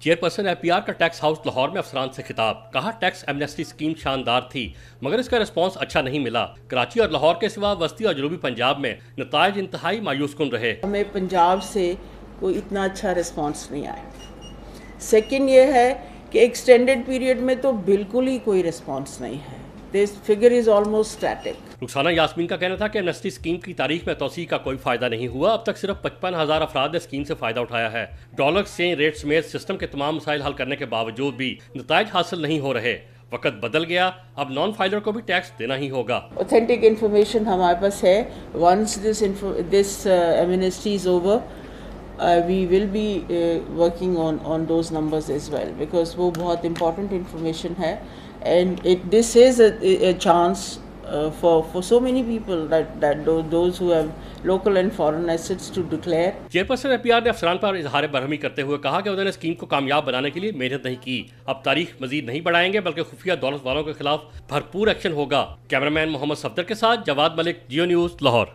Chairperson A P R کا tax house Lahore میں افسران سے خطاب۔ کہا، ٹیکس ایمنیسٹی سکیم شاندار تھی، مگر اس کا ریسپانس اچھا نہیں ملا۔ کراچی اور لاہور کے سوا وسطی اور جنوبی پنجاب میں نتائج انتہائی مایوس کن رہے۔ ہمیں پنجاب سے کوئی اتنا اچھا ریسپانس نہیں آیا۔ سیکنڈ یہ ہے کہ ایکسٹینڈڈ پیریڈ میں تو بالکل ہی کوئی ریسپانس نہیں ہے۔ اسٹیٹک رخسانہ یاسمین کا کہنا تھا کہ ایمنسٹی سکیم کی تاریخ میں توسیع کا کوئی فائدہ نہیں ہوا اب تک صرف پچپن ہزار افراد نے سکیم سے فائدہ اٹھایا ہے۔ ڈالر ایکسچینج ریٹ سمیت سسٹم کے تمام مسائل حل کرنے کے باوجود بھی نتائج حاصل نہیں ہو رہے۔ وقت بدل گیا اب نان فائلر کو بھی ٹیکس دینا ہی ہوگا۔ اوتھینٹک انفارمیشن ہمارے پاس ہے۔ Once this this amnesty is over we will be working on on those numbers as well because وہ بہت امپورٹنٹ انفارمیشن ہے. And it this is a chance for for so many people those who have local and foreign assets to declare chairperson A P R نے افسران پر اظہار برہمی کرتے ہوئے کہا کہ انہوں نے اسکیم کو کامیاب بنانے کے لیے محنت نہیں کی. اب تاریخ مزید نہیں بڑھائیں گے، بلکہ خفیہ دولت والوں کے خلاف بھرپور ایکشن ہوگا. کیمرامین محمد صفدر کے ساتھ جواد ملک جیو نیوز لاہور۔